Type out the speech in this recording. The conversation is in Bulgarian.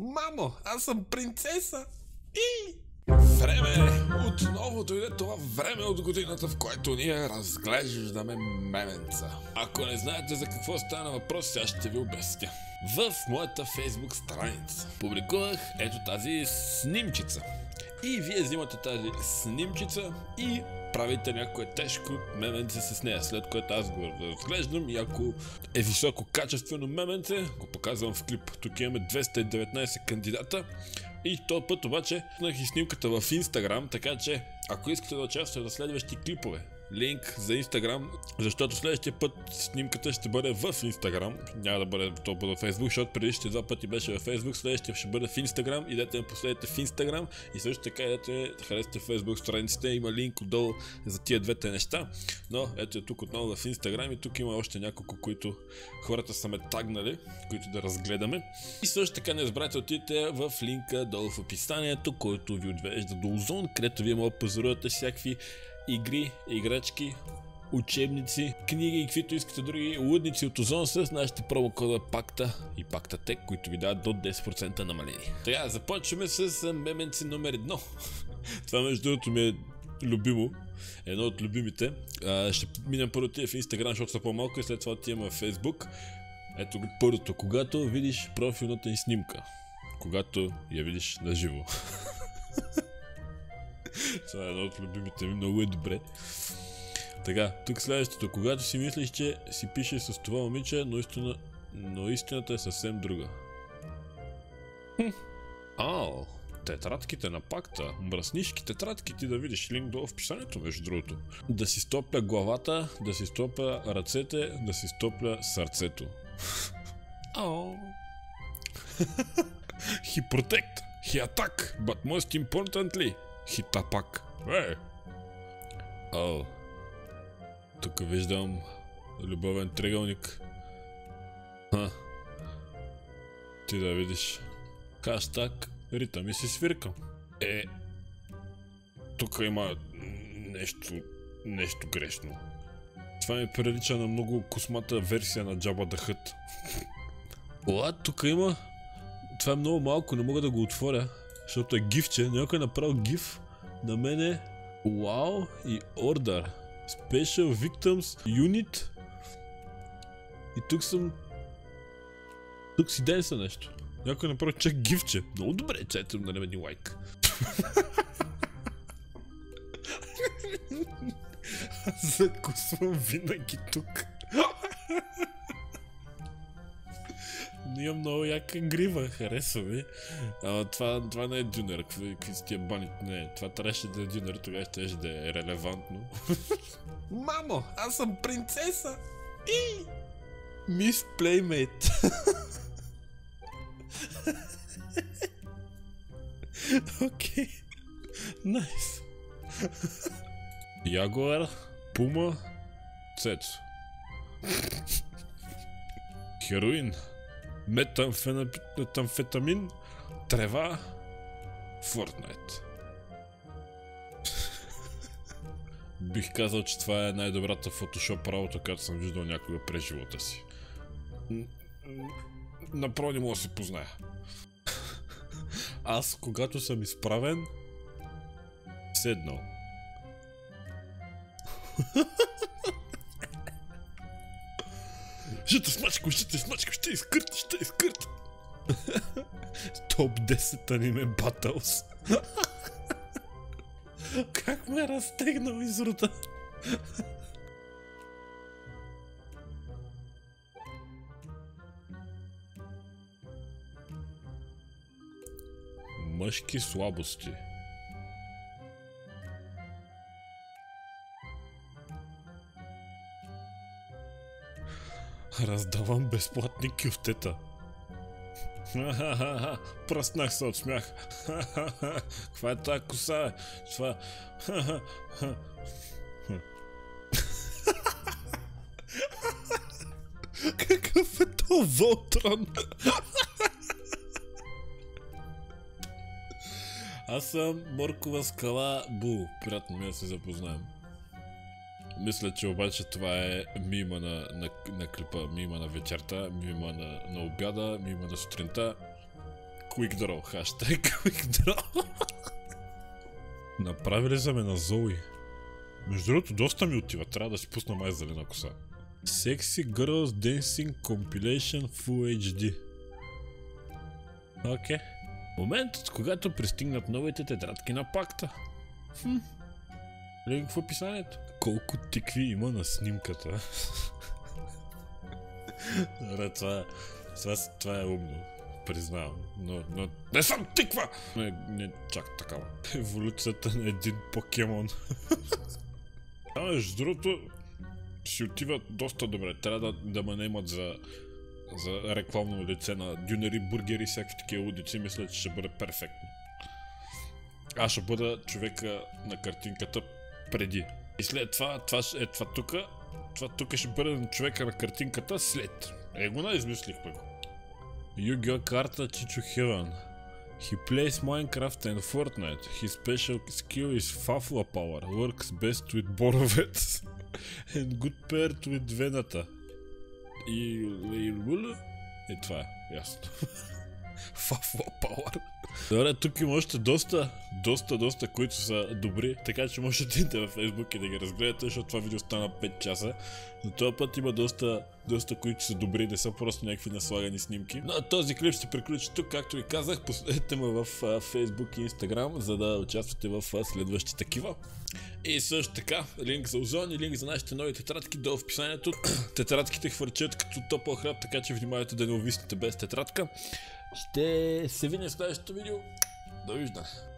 Мамо, аз съм принцеса! И... Време! Отново дойде това време от годината, в което ние разглеждаме меменца. Ако не знаете за какво стана въпрос, сега ще ви обясня. В моята фейсбук страница публикувах ето тази снимчица. И вие взимате тази снимчица и правите някое тежко меменце с нея, след което аз го разглеждам и ако е високо качествено меменце, го показвам в клип. Тук имаме 219 кандидата и този път обаче пуснах и снимката в Инстаграм, така че ако искате да участвате в следващи клипове, линк за Инстаграм, защото следващия път снимката ще бъде в Инстаграм. Няма да бъде толкова в Фейсбук, защото предишните два пъти беше в Фейсбук, следващия ще бъде в Инстаграм. Идете ме последете в Инстаграм и също така идете да харесате Фейсбук страниците. Има линк отдолу за тия двете неща. Но ето е тук отново в Инстаграм и тук има още няколко, които хората са ме тагнали, които да разгледаме. И също така не забравяйте отидете в линка долу в описанието, който ви отвежда до Озон, където вие могат да пазарувате всякакви игри, играчки, учебници, книги и каквито искате други лудници от Озон с нашите промокода ПАКТА и ПАКТА ТЕК, които ви дават до 10% намаление. Така, започваме с меменци номер едно. Това между другото ми е любимо. Едно от любимите. А, ще минем първо тия в Инстаграм, защото са по-малко и след това отиваме в Фейсбук. Ето го първото, когато видиш профилната ни снимка. Когато я видиш на живо. Това е едно от любимите ми, много е добре. Така, тук следващото. Когато си мислиш, че си пише с това момиче, но, истина, но истината е съвсем друга. Ао, тетрадките на пакта, мръснишки тетрадки, ти да видиш линк долу в писанието, между другото. Да си стопля главата, да си стопля ръцете, да си стопля сърцето. Ао. He protect, he attack, but most importantly, Хитапак. Е! О. Тук виждам любовен триъгълник. Ха. Ти да видиш. Хаштаг ритъм и си свиркам. Е. Тук има нещо, нещо грешно. Това ми прилича на много космата версия на the Hutt. Оа, тук има... Това е много малко, не мога да го отворя. Защото е гифче, някой е направил гиф. На мен е Wow и Order. Special Victims Unit. И тук съм... Тук си денса нещо. Някой е направил чак гифче. Много добре, чайте да не ни лайк. Закусвам винаги тук. Имам много яка грива, харесва ми. Ама това, това не е дюнер, какви, какви са тия бани? Не, това трябваше да е дюнер, тогава ще да е релевантно. Мамо, аз съм принцеса! И... Мис Плеймейт. Окей. Найс. Ягуар, Пума, Цецо. Хероин метамфетамин, трева, Fortnite. Бих казал, че това е най-добрата фотошоп работа, която съм виждал някога през живота си. Направо не мога да се позная. Аз, когато съм изправен, седнал. Ще те смачкам, ще те смачкам, ще изкърти, ще изкърти. Топ 10 аниме батълс. как ме е разтегнал изрута? Мъжки слабости. Раздавам безплатни кюфтета. Пръснах се от смях. Каква е тази коса, Това... Какъв е то Волтрон? Аз съм Моркова скала Бу. Приятно ми да се запознаем. Мисля, че обаче това е мима на, на, на клипа, мима на вечерта, мима на, на обяда, мима на сутринта. Quick Draw, хаштаг Quick Draw. Направили за ме на Зои. Между другото, доста ми отива. Трябва да си пусна май зелена коса. Sexy Girls Dancing Compilation Full HD. Окей. Okay. Моментът, когато пристигнат новите тетрадки на пакта. Хм. Линк в описанието. Колко тикви има на снимката. Добре, това, това, това е умно. Признавам. Но, но не съм тиква! Не, не чак такава. Еволюцията на един покемон. а, между другото, си отива доста добре. Трябва да, да ме наемат за, за рекламно лице на дюнери, бургери и всякакви такива удици. Мисля, че ще бъде перфектно. Аз ще бъда човека на картинката преди. И след това, това е това тук. Това тук ще бъде на човека на картинката след. Е, го не измислихме го. Yu-Gi-Oh! карта Chichu Heaven. He plays Minecraft and Fortnite. His special skill is Fafla Power. Works best with Borovets. and good paired with Venata. И... и... И това е, ясно. Фафла Power. Добре, тук има още доста, доста, доста, които са добри, така че може да идете във Facebook и да ги разгледате, защото това видео стана 5 часа. Но този път има доста, доста, които са добри, не са просто някакви наслагани снимки. Но този клип ще приключи тук, както ви казах, последете ме в Facebook и Instagram, за да участвате в следващи такива. И също така, линк за озон и линк за нашите нови тетрадки долу в описанието. Тетрадките хвърчат като топъл храп, така че внимавайте да не увиснете без тетрадка. Ще се видим в следващото видео. Довиждане!